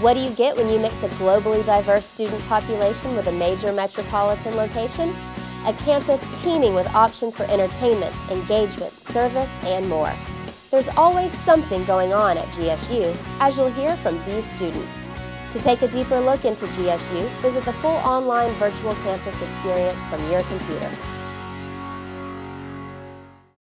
What do you get when you mix a globally diverse student population with a major metropolitan location? A campus teeming with options for entertainment, engagement, service, and more. There's always something going on at GSU, as you'll hear from these students. To take a deeper look into GSU, visit the full online virtual campus experience from your computer.